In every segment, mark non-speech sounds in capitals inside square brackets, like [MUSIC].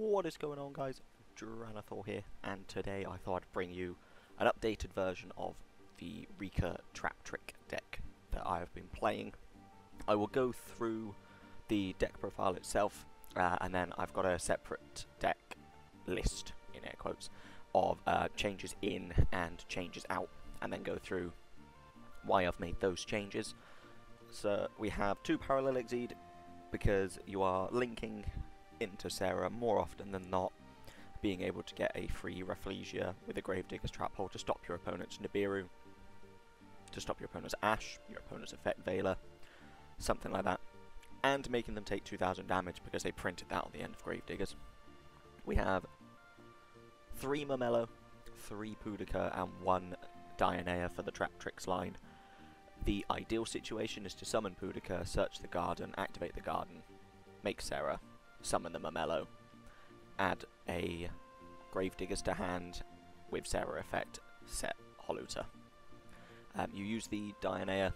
What is going on guys? Giranathor here, and today I thought I'd bring you an updated version of the Rikka Trap Trick deck that I have been playing. I will go through the deck profile itself, uh, and then I've got a separate deck list, in air quotes, of uh, changes in and changes out, and then go through why I've made those changes. So we have two Parallel Exceed, because you are linking into Sera more often than not, being able to get a free Rafflesia with a Gravedigger's Trap Hole to stop your opponent's Nibiru, to stop your opponent's Ash, your opponent's Effect Veiler, something like that, and making them take 2000 damage because they printed that on the end of Gravediggers. We have 3 Mamello, 3 Pudica, and 1 Dionaea for the Traptrix line. The ideal situation is to summon Pudica, search the garden, activate the garden, make Sera, summon the Mamello, add a Gravediggers to hand with Sera effect, set Holuta. Um, you use the Dionaea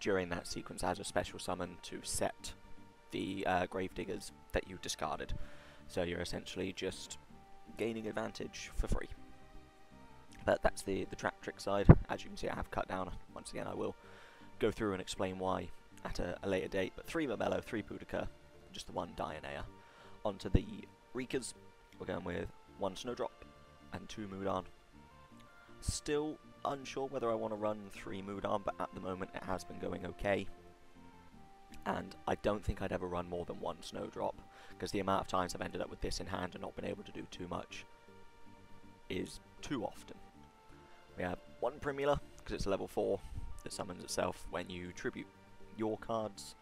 during that sequence as a special summon to set the uh, Gravediggers that you discarded. So you're essentially just gaining advantage for free. But that's the, the trap trick side. As you can see, I have cut down. Once again, I will go through and explain why at a, a later date. But three Mamello, three Pudica, just the one Dionaea. Onto the Rikas, we're going with one Snowdrop and two Mudan. Still unsure whether I want to run three Mudan, but at the moment it has been going okay. And I don't think I'd ever run more than one Snowdrop, because the amount of times I've ended up with this in hand and not been able to do too much is too often. We have one Primula, because it's a level 4, that summons itself when you tribute your cards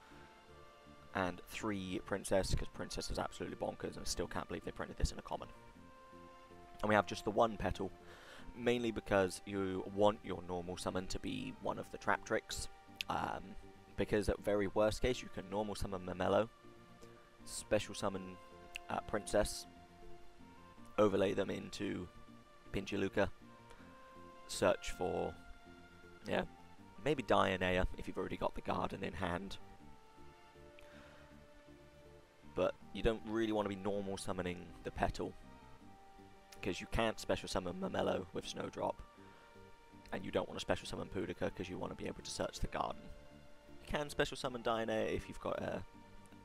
and three Princess, because Princess is absolutely bonkers and I still can't believe they printed this in a common. And we have just the one Petal, mainly because you want your normal summon to be one of the Traptrix, um, because at very worst case you can normal summon Mamello, special summon uh, Princess, overlay them into Pinchaluka, search for, yeah, maybe Dionaea if you've already got the garden in hand, but you don't really want to be normal summoning the Petal because you can't special summon Mamello with Snowdrop and you don't want to special summon Pudica because you want to be able to search the garden. You can special summon Dionaea if you've got a,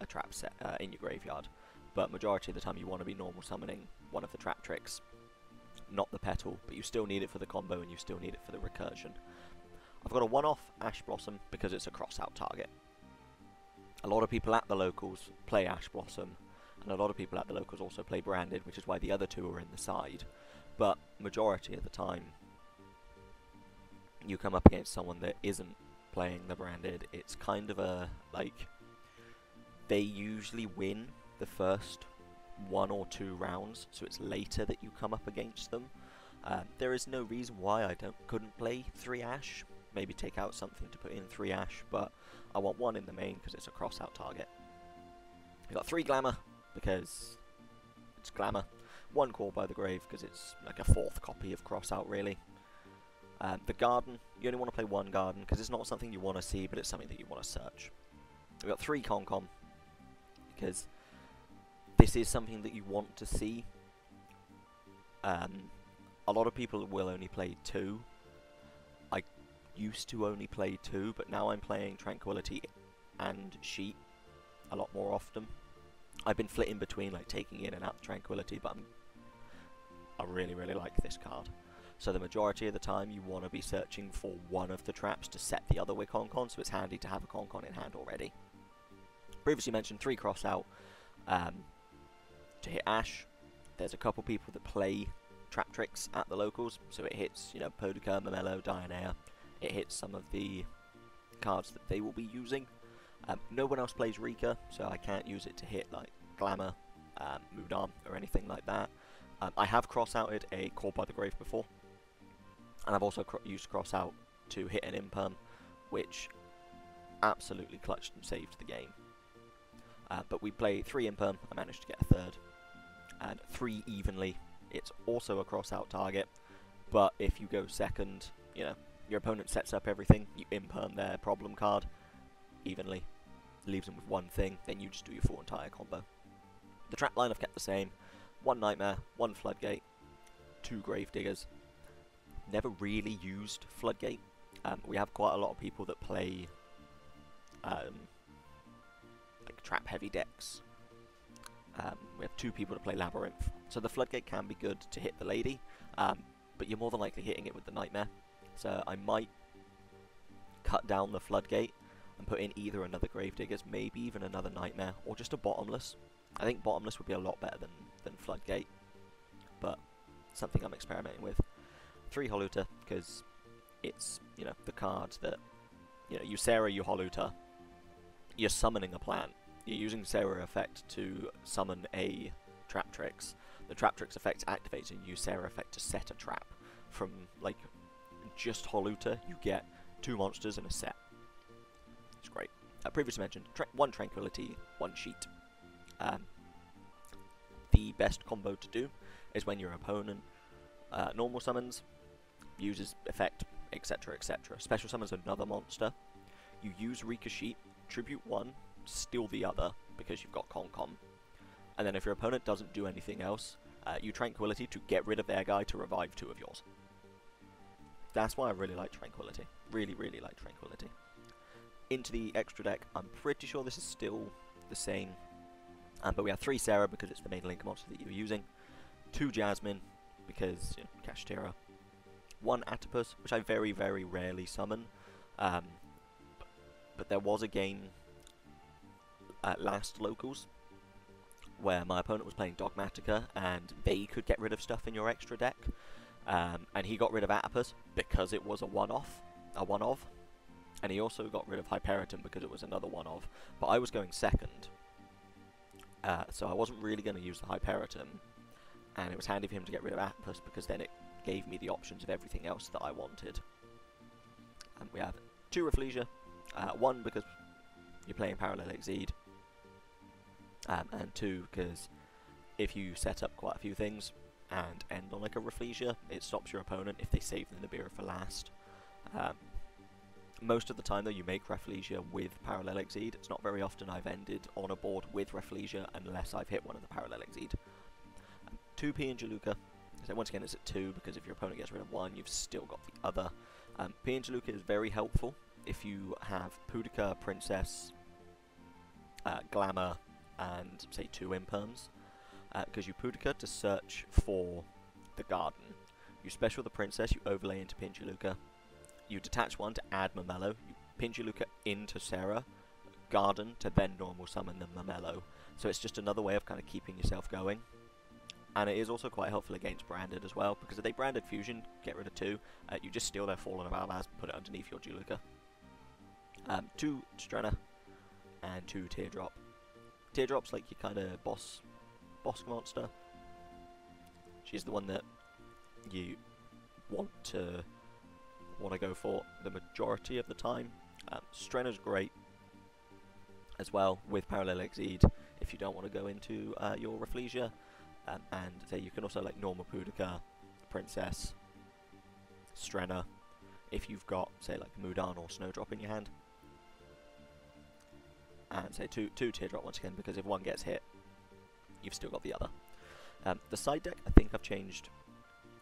a trap set uh, in your graveyard, but majority of the time you want to be normal summoning one of the Traptrix, not the Petal, but you still need it for the combo and you still need it for the recursion. I've got a one-off Ash Blossom because it's a cross-out target a lot of people at the locals play Ash Blossom, and a lot of people at the locals also play Branded, which is why the other two are in the side. But majority of the time, you come up against someone that isn't playing the Branded. It's kind of a, like, they usually win the first one or two rounds, so it's later that you come up against them. Um, there is no reason why I don't couldn't play three Ash. Maybe take out something to put in three Ash, but I want one in the main because it's a cross-out target. We've got three Glamour because it's Glamour. One Call by the Grave because it's like a fourth copy of cross-out really. Um, the Garden, you only want to play one Garden because it's not something you want to see but it's something that you want to search. We've got three Konkon because this is something that you want to see. Um, a lot of people will only play two used to only play two, but now I'm playing Tranquility and Sheet a lot more often. I've been flitting between like taking in and out Tranquility, but I'm, I really, really like this card. So the majority of the time you want to be searching for one of the traps to set the other with Konkon, so it's handy to have a Konkon in hand already. Previously mentioned three cross out um, to hit Ash. There's a couple people that play Traptrix at the locals, so it hits, you know, Pudica, Mamello, Dionaea, it hits some of the cards that they will be using. Um, no one else plays Rikka, so I can't use it to hit like Glamour, um, Mudan, or anything like that. Um, I have cross-outed a Call by the Grave before, and I've also cr used cross-out to hit an Imperm, which absolutely clutched and saved the game. Uh, but we play three Imperm, I managed to get a third, and three evenly. It's also a cross-out target, but if you go second, you know, your opponent sets up everything, you imperm their problem card evenly, leaves them with one thing, then you just do your full entire combo. The trap line I've kept the same. one Nightmare, one Floodgate, two Gravediggers. Never really used Floodgate. Um, we have quite a lot of people that play um, like trap heavy decks. Um, we have two people to play Labyrinth. So the Floodgate can be good to hit the lady, um, but you're more than likely hitting it with the Nightmare. So I might cut down the Floodgate and put in either another Gravediggers, maybe even another Nightmare, or just a Bottomless. I think Bottomless would be a lot better than, than Floodgate, but something I'm experimenting with. Three Holuta, because it's, you know, the card that, you know, you Sera, you Holuta, you're summoning a plant. You're using Sera effect to summon a Traptrix. The Traptrix effect activates and use Sera effect to set a trap. From, like, just Holuta, you get two monsters in a set. It's great. Uh, previously mentioned, tra one Tranquility, one Sheet. Um, the best combo to do is when your opponent uh, normal summons, uses effect, etc, etc. Special summons another monster. You use Rikka Sheet, tribute one, steal the other, because you've got Konkon. And then if your opponent doesn't do anything else, uh, you Tranquility to get rid of their guy to revive two of yours. That's why I really like Tranquility. Really, really like Tranquility. Into the extra deck, I'm pretty sure this is still the same. Um, but we have three Sera because it's the main link monster that you're using. Two Jasmine because you know, Kashtira. One Atopus, which I very, very rarely summon. Um, but there was a game at last locals where my opponent was playing Dogmatika and they could get rid of stuff in your extra deck. Um, and he got rid of Atopus because it was a one-off, a one-of. And he also got rid of Hyperiton because it was another one-of. But I was going second. Uh, so I wasn't really going to use the Hyperiton. And it was handy for him to get rid of Atopus because then it gave me the options of everything else that I wanted. And we have two Rafflesia. Uh, one because you're playing Parallel Exceed. Um, and two because if you set up quite a few things, and end on like a Rafflesia, it stops your opponent if they save the Nibiru for last. Um, most of the time though you make Rafflesia with Parallel Exceed. It's not very often I've ended on a board with Rafflesia unless I've hit one of the Parallel Exceed. Um, 2p in Jaluka. So once again it's at 2 because if your opponent gets rid of one you've still got the other. Um, P in Jaluka is very helpful if you have Pudica, Princess, uh, Glamour and say two Imperms you Pudica to search for the garden. You special the princess, you overlay into Pinjaluka. You detach one to add Mamelo. You Pinjaluka into Sera, garden to then normal summon the Mamelo. So it's just another way of kind of keeping yourself going. And it is also quite helpful against branded as well, because if they branded fusion, get rid of two, uh, you just steal their Fallen of put it underneath your Juluka. Um, two Strenna, and two Teardrop. Teardrop's like your kind of boss boss monster. She's the one that you want to want to go for the majority of the time. Um, Strenna's great as well with Parallel Exceed if you don't want to go into uh, your Rafflesia. Um, and say you can also like normal Pudica, Princess, Strenna, if you've got say like Mudan or Snowdrop in your hand. And say two two teardrop once again because if one gets hit, you've still got the other. Um, the side deck, I think I've changed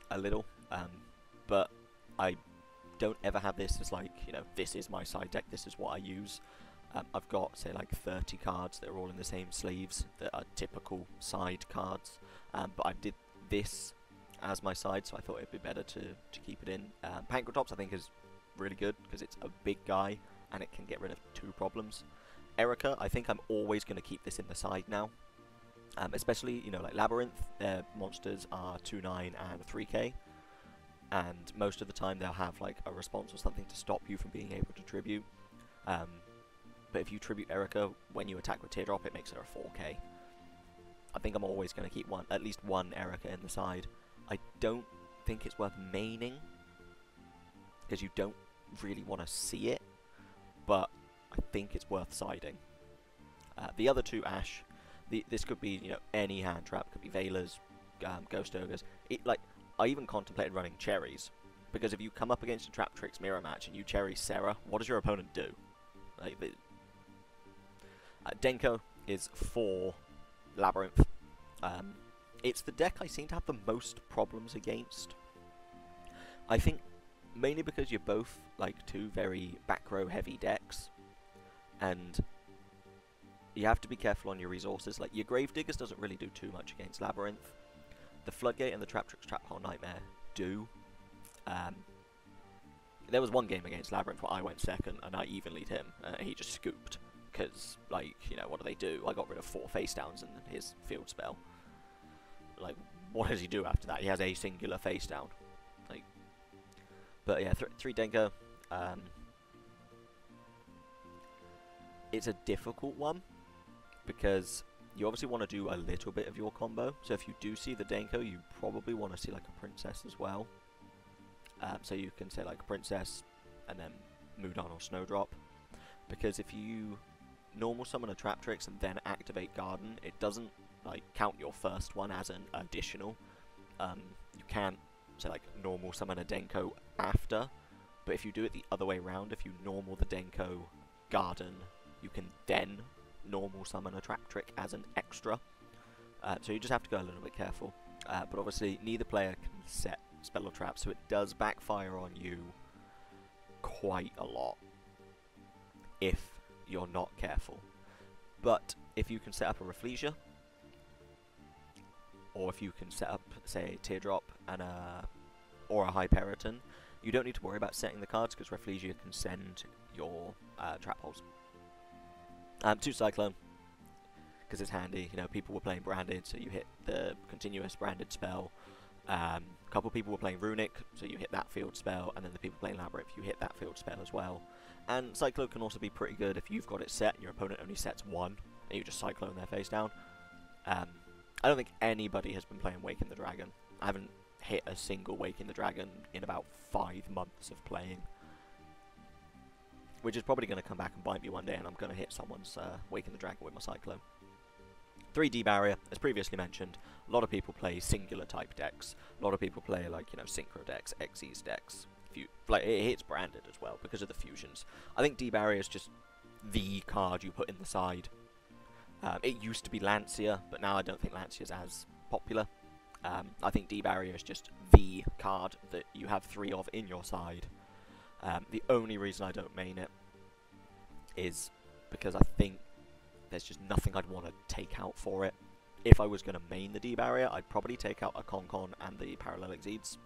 a little, um, but I don't ever have this as like, you know, this is my side deck, this is what I use. Um, I've got, say, like 30 cards that are all in the same sleeves that are typical side cards, um, but I did this as my side, so I thought it'd be better to, to keep it in. Um, Pankratops, I think, is really good because it's a big guy and it can get rid of two problems. Erica, I think I'm always going to keep this in the side now um, especially, you know, like Labyrinth, their monsters are 2-9 and 3k. And most of the time they'll have like a response or something to stop you from being able to tribute. Um, but if you tribute Erica when you attack with Teardrop, it makes her a 4k. I think I'm always going to keep one, at least one Erica in the side. I don't think it's worth maining, because you don't really want to see it, but I think it's worth siding. Uh, the other two Ash, the, this could be, you know, any hand trap. Could be Veilers, um, Ghost Ogres. It, like, I even contemplated running Cherries. Because if you come up against a Traptrix mirror match and you cherry Sera, what does your opponent do? Like, the, uh, Denko is for Labyrinth. Um, it's the deck I seem to have the most problems against. I think mainly because you're both like two very back row heavy decks, and you have to be careful on your resources. Like your Gravediggers doesn't really do too much against Labyrinth. The Floodgate and the Traptrix Trap Hole Nightmare do. Um, there was one game against Labyrinth where I went second and I evenly him. Uh, he just scooped because, like, you know, what do they do? I got rid of four face downs and his field spell. Like, what does he do after that? He has a singular face down. Like, but yeah, th three Denko. Um, it's a difficult one because you obviously want to do a little bit of your combo. So if you do see the Denko, you probably want to see like a princess as well. Um, so you can say like princess and then Mudan or Snowdrop. Because if you normal summon a Traptrix and then activate Garden, it doesn't like count your first one as an additional. Um, you can't say like normal summon a Denko after, but if you do it the other way around, if you normal the Denko Garden, you can then normal summon a Traptrick as an extra. Uh, so you just have to go a little bit careful. Uh, but obviously, neither player can set spell or trap, so it does backfire on you quite a lot if you're not careful. But if you can set up a Rafflesia, or if you can set up, say, Teardrop and a or a Hyperiton, you don't need to worry about setting the cards because Rafflesia can send your uh, trap holes. Um, two Cyclone, because it's handy. You know, people were playing branded, so you hit the continuous branded spell. Um, a couple people were playing Runick, so you hit that field spell, and then the people playing Labyrinth, you hit that field spell as well. And Cyclone can also be pretty good if you've got it set and your opponent only sets one, and you just Cyclone their face down. Um, I don't think anybody has been playing Waking the Dragon. I haven't hit a single Waking the Dragon in about five months of playing which is probably going to come back and bite me one day, and I'm going to hit someone's uh, Waking the Dragon with my Cyclone. 3D barrier, as previously mentioned, a lot of people play singular type decks. A lot of people play like you know synchro decks, Xyz decks. You, like it hits branded as well because of the fusions. I think D barrier is just the card you put in the side. Um, it used to be Lancea, but now I don't think Lancea is as popular. Um, I think D barrier is just the card that you have three of in your side um, the only reason I don't main it is because I think there's just nothing I'd want to take out for it. If I was going to main the D barrier, I'd probably take out a Konkon and the Parallel Exceeds.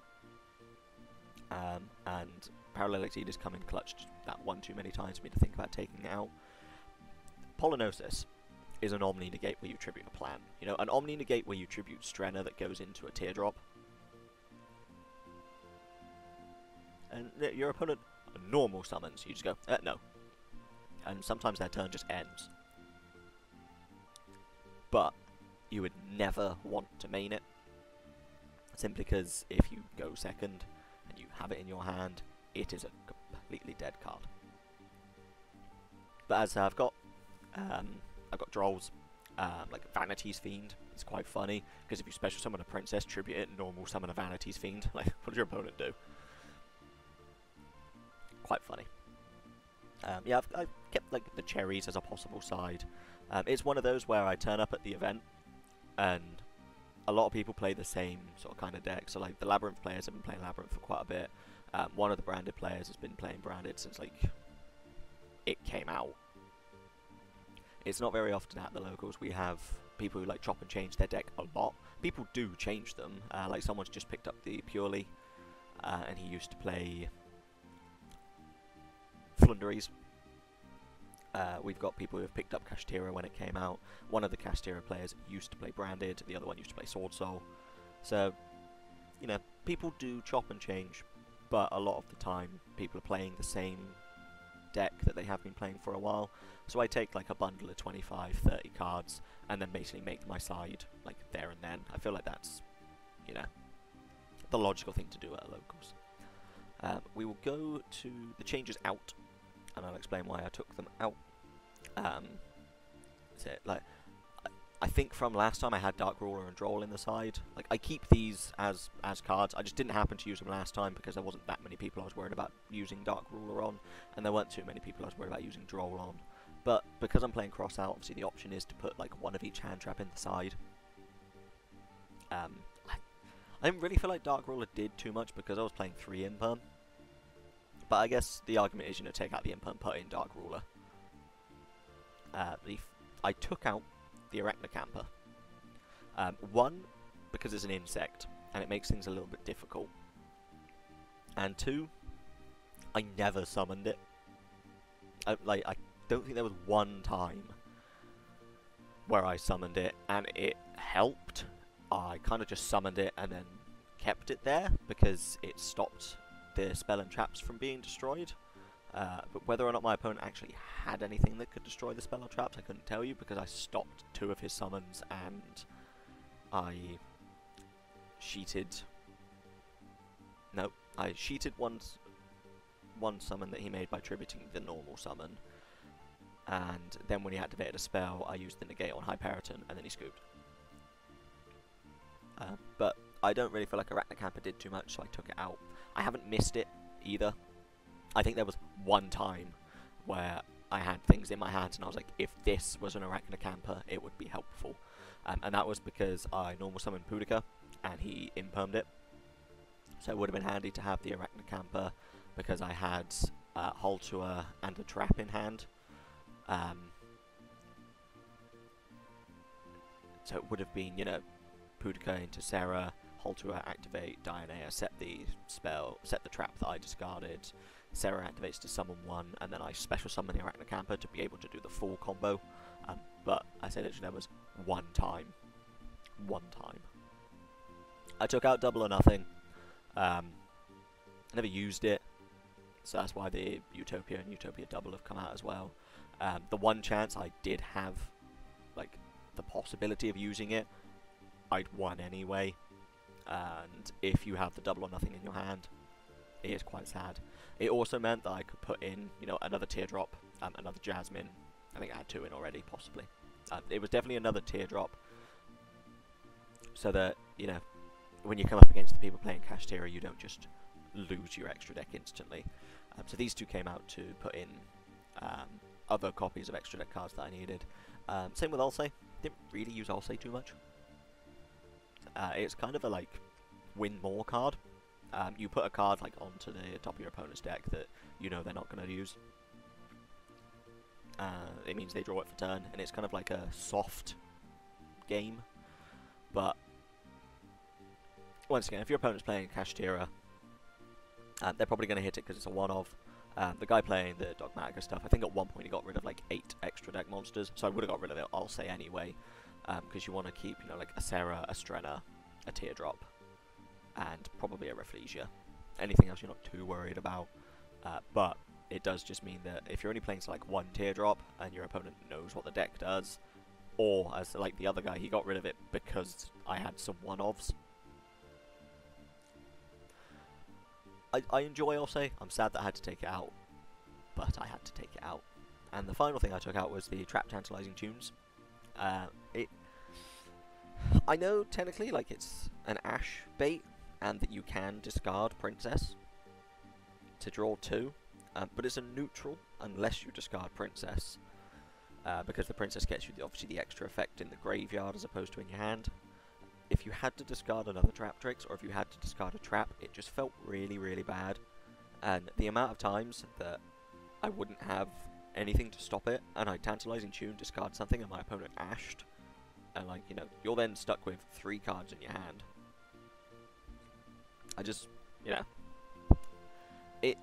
Um, and Parallel Exceed come in clutch that one too many times for me to think about taking it out. Pollinosis is an Omni Negate where you tribute a plan. You know, an Omni Negate where you tribute Strenna that goes into a Teardrop and your opponent normal summons, you just go, uh, no. And sometimes their turn just ends. But you would never want to main it, simply because if you go second and you have it in your hand, it is a completely dead card. But as I've got, um, I've got Drolls, um, like Vanity's Fiend. It's quite funny because if you special summon a princess, tribute it, normal summon a Vanity's Fiend. [LAUGHS] Like, what does your opponent do? Quite funny. Um, yeah, I've, I've, kept like the cherries as a possible side. Um, it's one of those where I turn up at the event, and a lot of people play the same sort of kind of deck. So like the Labyrinth players have been playing Labyrinth for quite a bit. Um, one of the branded players has been playing branded since like it came out. It's not very often at the locals we have people who like chop and change their deck a lot. People do change them. Uh, like someone's just picked up the Purrely, uh, and he used to play Floowandereeze. Uh, we've got people who have picked up Kashtira when it came out. One of the Kashtira players used to play Branded, the other one used to play Sword Soul. So, you know, people do chop and change, but a lot of the time people are playing the same deck that they have been playing for a while. So I take like a bundle of 25, 30 cards, and then basically make my side like there and then. I feel like that's, you know, the logical thing to do at locals. Um, we will go to the changes out and I'll explain why I took them out. Um, like, I think from last time I had Dark Ruler and Droll in the side. Like, I keep these as as cards. I just didn't happen to use them last time because there wasn't that many people I was worried about using Dark Ruler on, and there weren't too many people I was worried about using Droll on. But because I'm playing cross out, obviously the option is to put like one of each hand trap in the side. Um, I, I didn't really feel like Dark Ruler did too much because I was playing 3 Imperm. But I guess the argument is, you know, take out the Imperm, put in Dark Ruler. Uh, the I took out the Arachnocampa. Um, one, because it's an insect, and it makes things a little bit difficult. And two, I never summoned it. I, like, I don't think there was one time where I summoned it and it helped. I kind of just summoned it and then kept it there because it stopped the spell and traps from being destroyed. Uh, but whether or not my opponent actually had anything that could destroy the spell or traps, I couldn't tell you because I stopped two of his summons and I sheeted. No, I sheeted one one summon that he made by tributing the normal summon, and then when he activated a spell, I used the negate on Hyperiton, and then he scooped. Uh, but I don't really feel like Arachnocampa did too much, so I took it out. I haven't missed it either. I think there was one time where I had things in my hands and I was like, if this was an Arachnocampa, it would be helpful. Um, and that was because I normal summoned Pudica and he impermed it. So it would have been handy to have the Arachnocampa because I had uh, Holuta and a Trap in hand. Um, so it would have been, you know, Pudica into Sera, Hold activate, Dionaea, set the spell, set the trap that I discarded, Sera activates to summon one, and then I special summon the Arachnocampa to be able to do the full combo. Um, but I said it was one time. One time. I took out double or nothing. Um, I never used it, so that's why the Utopia and Utopia double have come out as well. Um, the one chance I did have, like, the possibility of using it, I'd won anyway. And if you have the double or nothing in your hand, it is quite sad. It also meant that I could put in, you know, another teardrop, um, another jasmine. I think I had two in already, possibly. Uh, it was definitely another teardrop, so that you know, when you come up against the people playing Kashtira, you don't just lose your extra deck instantly. Um, so these two came out to put in um, other copies of extra deck cards that I needed. Um, same with Alsei. Didn't really use Alsei too much. Uh, it's kind of a like win more card. Um, you put a card like onto the top of your opponent's deck that you know they're not going to use. Uh, it means they draw it for turn, and it's kind of like a soft game. But once again, if your opponent's playing Kashtira, uh, they're probably going to hit it because it's a one-of. Uh, the guy playing the Dogmatika stuff, I think at one point he got rid of like eight extra deck monsters, so I would have got rid of it, I'll say anyway, because um, you want to keep, you know, like a Sera, a Strenna, a Teardrop, and probably a Rafflesia. Anything else you're not too worried about, uh, but it does just mean that if you're only playing to like one Teardrop and your opponent knows what the deck does, or as like the other guy, he got rid of it because I had some one-offs. I, I enjoy Alsei. I'm sad that I had to take it out, but I had to take it out. And the final thing I took out was the Trap Tantalizing Tunes. Uh, it, I know technically like it's an Ash bait, and that you can discard Princess to draw two, um, but it's a neutral unless you discard Princess, uh, because the Princess gets you the, obviously the extra effect in the graveyard as opposed to in your hand. If you had to discard another Traptrix, or if you had to discard a trap, it just felt really, really bad. And the amount of times that I wouldn't have anything to stop it, and I Tantalizing Tune, discard something, and my opponent ashed, and like, you know, you're then stuck with three cards in your hand. I just, you know, it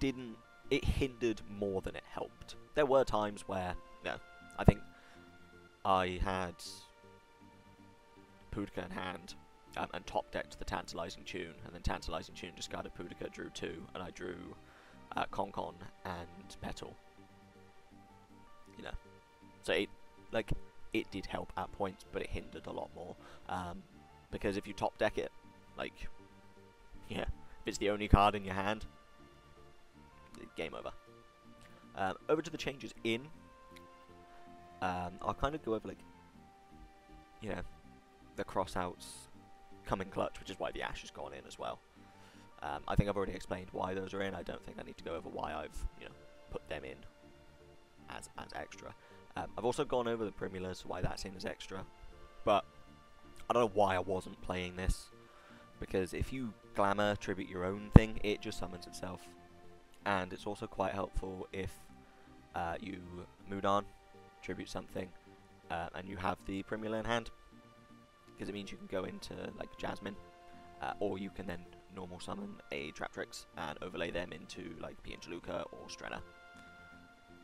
didn't, it hindered more than it helped. There were times where, you know, I think I had Pudica in hand um, and top decked the Tantalizing Tune, and then Tantalizing Tune discarded Pudica, drew two, and I drew uh, Konkon and Petal. You know, so it, like, it did help at points, but it hindered a lot more. Um, because if you top deck it, like, yeah, if it's the only card in your hand, game over. Um, over to the changes in. Um, I'll kind of go over, like, you know, the crossouts coming clutch, which is why the Ash has gone in as well. Um, I think I've already explained why those are in. I don't think I need to go over why I've, you know, put them in as as extra. Um, I've also gone over the Primulas, why that's in as extra. But I don't know why I wasn't playing this, because if you glamour tribute your own thing, it just summons itself, and it's also quite helpful if uh, you Mudan tribute something, uh, and you have the Primula in hand, because it means you can go into like Jasmine, uh, or you can then normal summon a Traptrix and overlay them into like Pianjaluka or Strenna.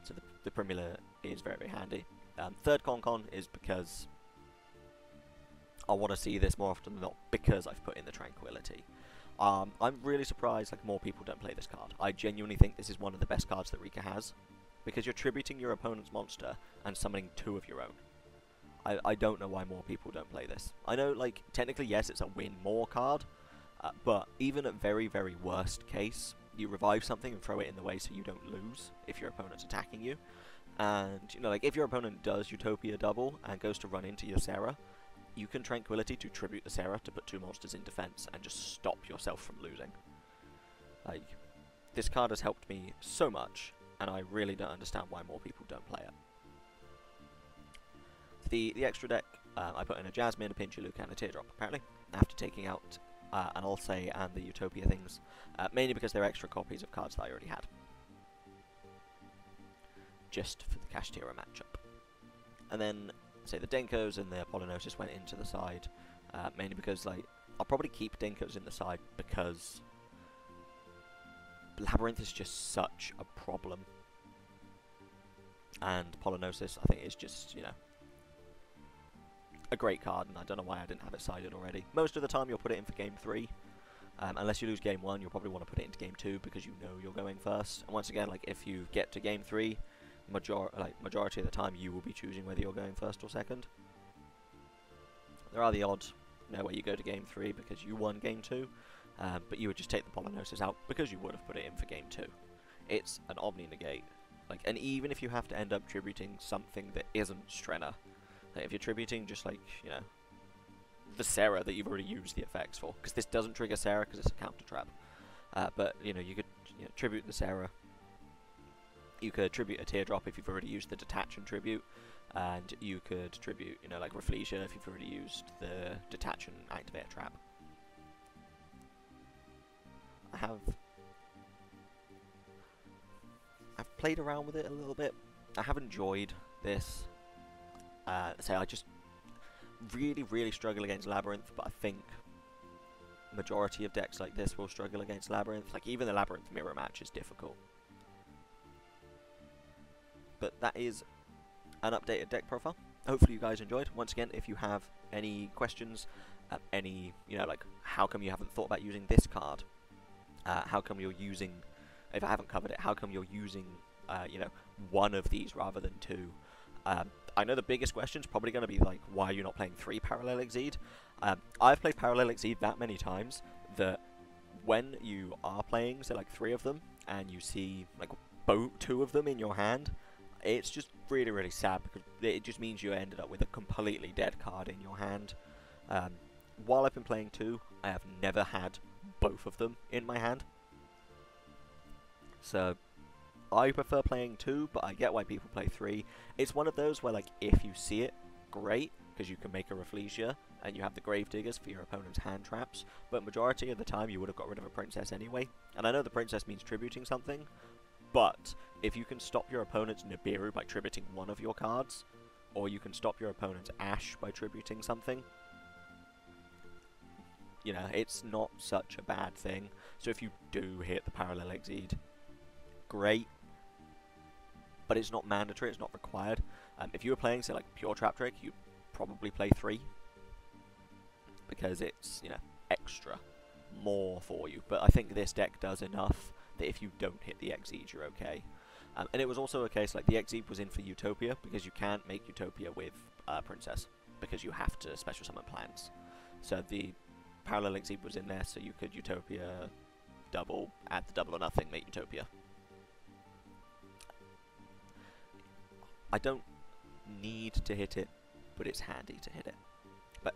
So the, the Primula is very, very handy. Um, third Konkon is because I want to see this more often than not because I've put in the Tranquility. Um, I'm really surprised like more people don't play this card. I genuinely think this is one of the best cards that Rika has because you're tributing your opponent's monster and summoning two of your own. I, I don't know why more people don't play this. I know, like, technically, yes, it's a win more card, uh, but even at very, very worst case, you revive something and throw it in the way so you don't lose if your opponent's attacking you. And, you know, like, if your opponent does Utopia double and goes to run into your Sera, you can Tranquility to tribute the Sera to put two monsters in defense and just stop yourself from losing. Like, this card has helped me so much, and I really don't understand why more people don't play it. The, the extra deck, uh, I put in a Jasmine, a Pinchalooka, and a Teardrop, apparently, after taking out uh, an Alsei and the Utopia things, uh, mainly because they're extra copies of cards that I already had. Just for the Cash Kashtira matchup. And then, say, the Denkos and the Apollonosis went into the side, uh, mainly because, like, I'll probably keep Denkos in the side because Labyrinth is just such a problem. And Pollinosis, I think, is just, you know, a great card, and I don't know why I didn't have it sided already. Most of the time, you'll put it in for game three. Um, unless you lose game one, you'll probably want to put it into game two because you know you're going first. And once again, like if you get to game three, major like majority of the time you will be choosing whether you're going first or second. There are the odds, know, where you go to game three because you won game two, um, but you would just take the Pollinosis out because you would have put it in for game two. It's an Omni negate, like, and even if you have to end up tributing something that isn't Strenna, like if you're tributing just like, you know, the Sera that you've already used the effects for, because this doesn't trigger Sera because it's a counter trap. Uh, but, you know, you could you know, tribute the Sera. You could tribute a teardrop if you've already used the detach and tribute. And you could tribute, you know, like Rafflesia if you've already used the detach and activate trap. I have I've played around with it a little bit. I have enjoyed this. Uh, say I just really, really struggle against Labyrinth, but I think majority of decks like this will struggle against Labyrinth. Like, even the Labyrinth mirror match is difficult. But that is an updated deck profile. Hopefully you guys enjoyed. Once again, if you have any questions, uh, any, you know, like, how come you haven't thought about using this card? Uh, how come you're using, if I haven't covered it, how come you're using, uh, you know, one of these rather than two? Um, I know the biggest question is probably going to be like, why are you not playing three Parallel Exceed? Um, I've played Parallel Exceed that many times that when you are playing, say like three of them, and you see like two of them in your hand, it's just really really sad because it just means you ended up with a completely dead card in your hand. Um, while I've been playing two, I have never had both of them in my hand. So I prefer playing two, but I get why people play three. It's one of those where, like, if you see it, great, because you can make a Rafflesia, and you have the Gravediggers for your opponent's hand traps, but majority of the time you would have got rid of a Princess anyway. And I know the Princess means tributing something, but if you can stop your opponent's Nibiru by tributing one of your cards, or you can stop your opponent's Ash by tributing something, you know, it's not such a bad thing. So if you do hit the Parallel Exceed, great but it's not mandatory, it's not required. Um, if you were playing, say, like Pure Trap Trick, you'd probably play three. Because it's, you know, extra, more for you. But I think this deck does enough that if you don't hit the Exceed, you're okay. Um, and it was also a case, like, the Exceed was in for Utopia, because you can't make Utopia with uh, Princess, because you have to special summon plants. So the Parallel Exceed was in there, so you could Utopia double, add the double or nothing, make Utopia. I don't need to hit it, but it's handy to hit it. But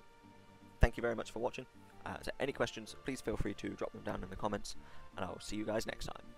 thank you very much for watching. Uh, so any questions, please feel free to drop them down in the comments, and I'll see you guys next time.